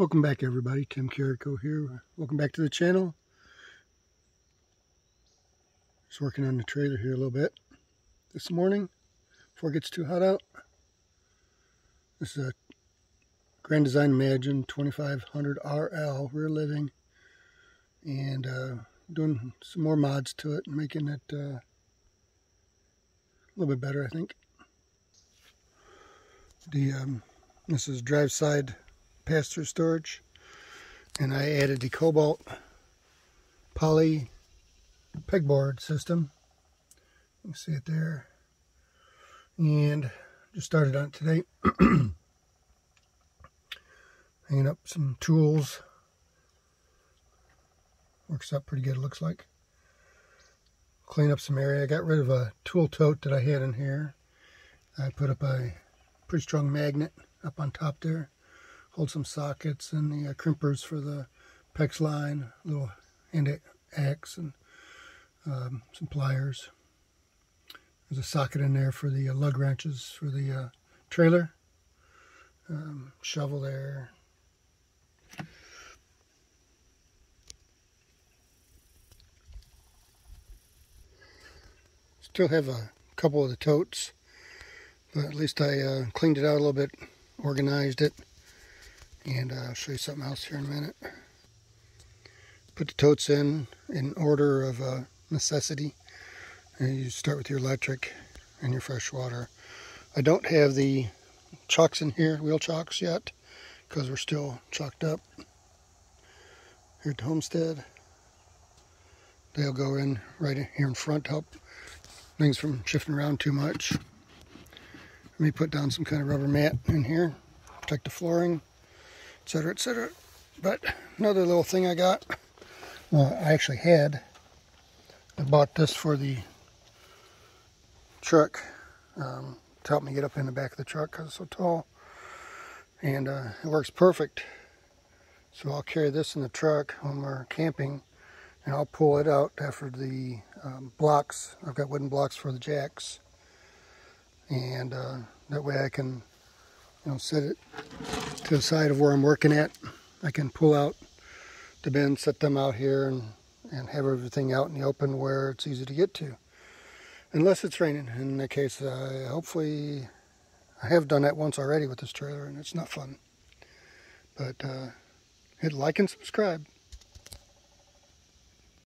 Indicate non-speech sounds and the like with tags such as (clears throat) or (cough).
Welcome back everybody, Tim Carico here. Welcome back to the channel. Just working on the trailer here a little bit this morning before it gets too hot out. This is a Grand Design Imagine 2500 RL rear living and uh, doing some more mods to it and making it uh, a little bit better I think. The um, This is drive side pass-through storage and I added the Kobalt poly pegboard system. You can see it there. And just started on it today. (clears throat) Hanging up some tools. Works out pretty good looks like. Clean up some area. I got rid of a tool tote that I had in here. I put up a pretty strong magnet up on top there hold some sockets and the uh, crimpers for the PEX line, little hand axe and um, some pliers. There's a socket in there for the uh, lug wrenches for the uh, trailer. Um, shovel there. Still have a couple of the totes, but at least I uh, cleaned it out a little bit, organized it. And uh, I'll show you something else here in a minute. Put the totes in in order of uh, necessity. And you start with your electric and your fresh water. I don't have the chocks in here, wheel chocks yet, because we're still chalked up. Here at the homestead. They'll go in right in here in front to help things from shifting around too much. Let me put down some kind of rubber mat in here, protect the flooring etc., etc. But another little thing I got, well, I actually had, I bought this for the truck um, to help me get up in the back of the truck because it's so tall. And uh, it works perfect. So I'll carry this in the truck when we're camping and I'll pull it out after the um, blocks. I've got wooden blocks for the jacks. And uh, that way I can you know, set it to the side of where I'm working at. I can pull out the bins, set them out here, and, and have everything out in the open where it's easy to get to. Unless it's raining. In that case, hopefully, I have done that once already with this trailer, and it's not fun. But uh, hit like and subscribe.